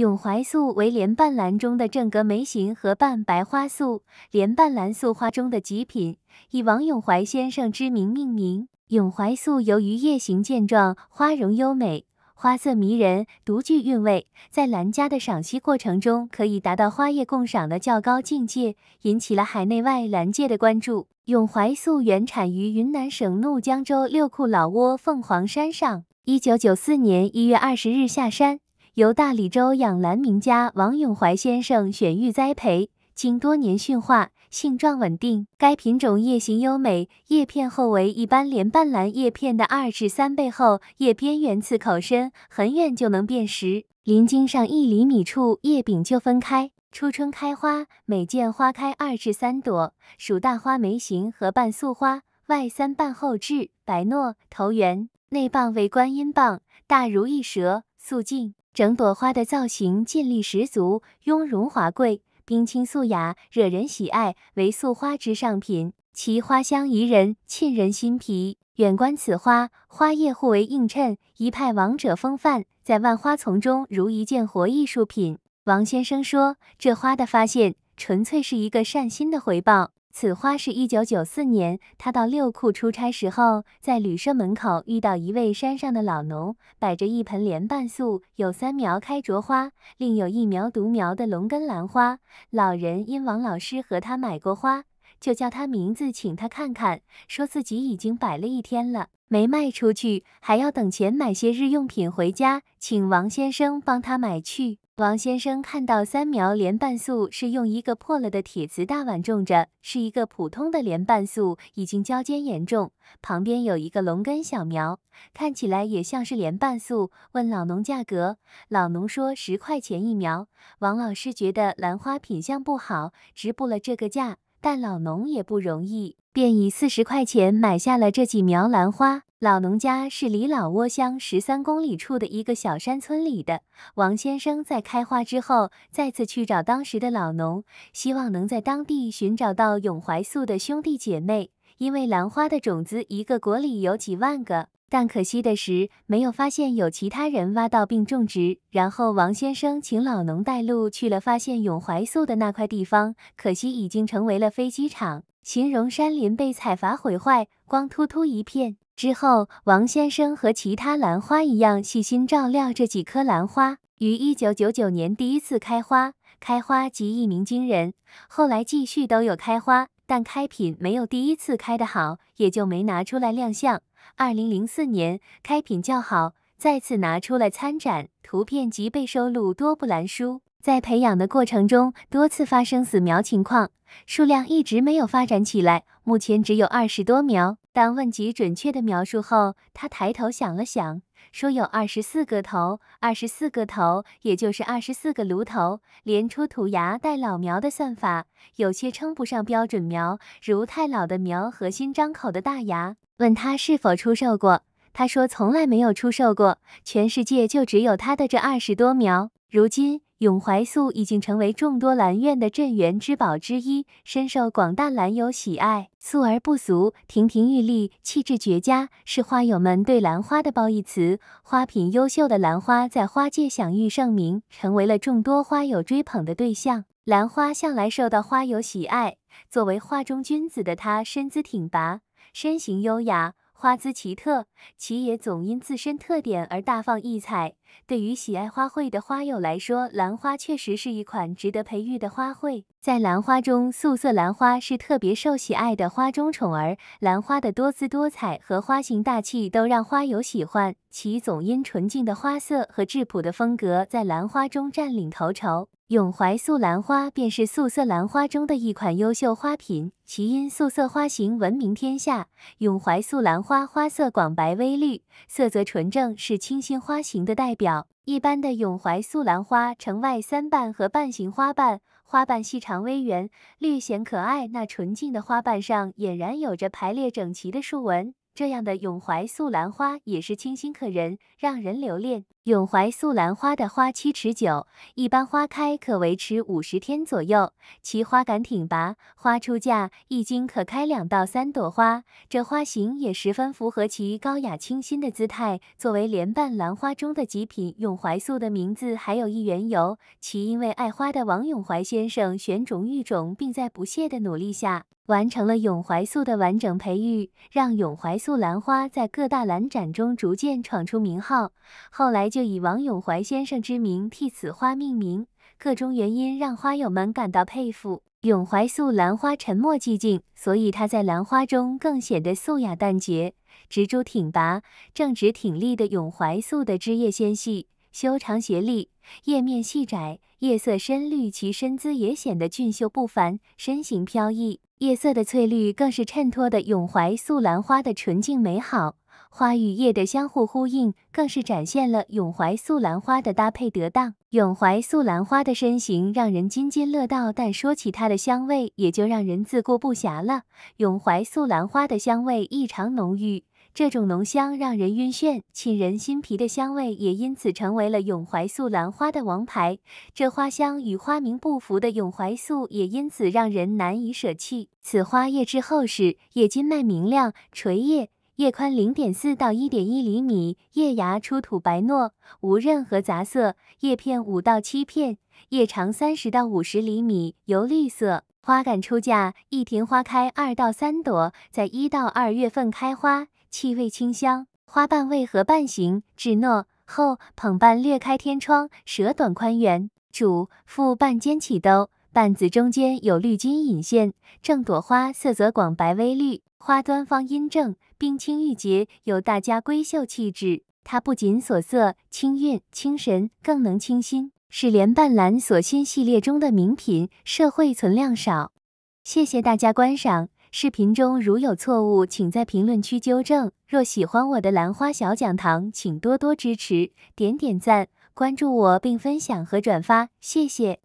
永怀素为莲瓣兰中的正格梅型和半白花素，莲瓣兰素花中的极品，以王永怀先生之名命名。永怀素由于叶形健壮，花容优美，花色迷人，独具韵味，在兰家的赏析过程中可以达到花叶共赏的较高境界，引起了海内外兰界的关注。永怀素原产于云南省怒江州六库老挝凤凰山上，一九九四年一月二十日下山。由大理州养兰名家王永怀先生选育栽培，经多年驯化，性状稳定。该品种叶形优美，叶片厚为一般莲瓣兰叶片的二至三倍厚，叶边缘刺口深，很远就能辨识。鳞茎上一厘米处，叶柄就分开。初春开花，每见花开二至三朵，属大花梅型和瓣素花，外三瓣厚质，白糯，头圆，内棒为观音棒，大如一舌，素净。整朵花的造型劲力十足，雍容华贵，冰清素雅，惹人喜爱，为素花之上品。其花香宜人，沁人心脾。远观此花，花叶互为映衬，一派王者风范，在万花丛中如一件活艺术品。王先生说，这花的发现纯粹是一个善心的回报。此花是一九九四年，他到六库出差时候，在旅社门口遇到一位山上的老农，摆着一盆莲瓣素，有三苗开着花，另有一苗独苗的龙根兰花。老人因王老师和他买过花，就叫他名字，请他看看，说自己已经摆了一天了，没卖出去，还要等钱买些日用品回家，请王先生帮他买去。王先生看到三苗莲瓣素是用一个破了的铁瓷大碗种着，是一个普通的莲瓣素，已经焦尖严重。旁边有一个龙根小苗，看起来也像是莲瓣素。问老农价格，老农说十块钱一苗。王老师觉得兰花品相不好，直布了这个价，但老农也不容易，便以四十块钱买下了这几苗兰花。老农家是离老挝乡十三公里处的一个小山村里的。王先生在开花之后，再次去找当时的老农，希望能在当地寻找到永怀素的兄弟姐妹。因为兰花的种子一个国里有几万个，但可惜的是没有发现有其他人挖到并种植。然后王先生请老农带路去了发现永怀素的那块地方，可惜已经成为了飞机场，形容山林被采伐毁坏，光秃秃一片。之后，王先生和其他兰花一样细心照料这几棵兰花，于一九九九年第一次开花，开花即一鸣惊人。后来继续都有开花，但开品没有第一次开的好，也就没拿出来亮相。二零零四年开品较好，再次拿出来参展，图片即被收录多部兰书。在培养的过程中，多次发生死苗情况，数量一直没有发展起来，目前只有二十多苗。当问及准确的描述后，他抬头想了想，说有二十四个头，二十四个头，也就是二十四个炉头。连出土芽带老苗的算法，有些称不上标准苗，如太老的苗和新张口的大芽。问他是否出售过，他说从来没有出售过，全世界就只有他的这二十多苗。如今。永怀素已经成为众多兰苑的镇园之宝之一，深受广大兰友喜爱。素而不俗，亭亭玉立，气质绝佳，是花友们对兰花的褒义词。花品优秀的兰花在花界享誉盛名，成为了众多花友追捧的对象。兰花向来受到花友喜爱，作为花中君子的她，身姿挺拔，身形优雅。花姿奇特，其也总因自身特点而大放异彩。对于喜爱花卉的花友来说，兰花确实是一款值得培育的花卉。在兰花中，素色兰花是特别受喜爱的花中宠儿。兰花的多姿多彩和花型大气都让花友喜欢，其总因纯净的花色和质朴的风格，在兰花中占领头筹。永怀素兰花便是素色兰花中的一款优秀花品，其因素色花型闻名天下。永怀素兰花花色广白微绿，色泽纯正，是清新花型的代表。一般的永怀素兰花呈外三瓣和瓣形花瓣，花瓣细长微圆，略显可爱。那纯净的花瓣上俨然有着排列整齐的竖纹。这样的永怀素兰花也是清新可人，让人留恋。永怀素兰花的花期持久，一般花开可维持五十天左右，其花杆挺拔，花出价一斤可开两到三朵花，这花型也十分符合其高雅清新的姿态。作为莲瓣兰花中的极品，永怀素的名字还有一缘由，其因为爱花的王永怀先生选种育种，并在不懈的努力下。完成了永怀素的完整培育，让永怀素兰花在各大兰展中逐渐闯出名号。后来就就以王永怀先生之名替此花命名。各种原因让花友们感到佩服。永怀素兰花沉默寂静，所以它在兰花中更显得素雅淡洁。植株挺拔，正直挺立的永怀素的枝叶纤细，修长斜立，叶面细窄，叶色深绿，其身姿也显得俊秀不凡，身形飘逸。叶色的翠绿更是衬托的永怀素兰花的纯净美好，花与叶的相互呼应，更是展现了永怀素兰花的搭配得当。永怀素兰花的身形让人津津乐道，但说起它的香味，也就让人自顾不暇了。永怀素兰花的香味异常浓郁。这种浓香让人晕眩、沁人心脾的香味，也因此成为了永怀素兰花的王牌。这花香与花名不符的永怀素，也因此让人难以舍弃。此花叶质厚实，叶筋脉明亮，垂叶，叶宽零点四到一点一厘米，叶芽出土白糯，无任何杂色，叶片五到七片，叶长三十到五十厘米，油绿色。花杆出价，一庭花开二到三朵，在一到二月份开花。气味清香，花瓣为合瓣形，质糯厚，捧瓣略开天窗，舌短宽圆，主副瓣尖起兜，瓣子中间有绿金引线，正朵花色泽广白微绿，花端方阴正，冰清玉洁，有大家闺秀气质。它不仅锁色、清韵、清神，更能清新，是莲瓣兰锁心系列中的名品，社会存量少。谢谢大家观赏。视频中如有错误，请在评论区纠正。若喜欢我的兰花小讲堂，请多多支持，点点赞，关注我并分享和转发，谢谢。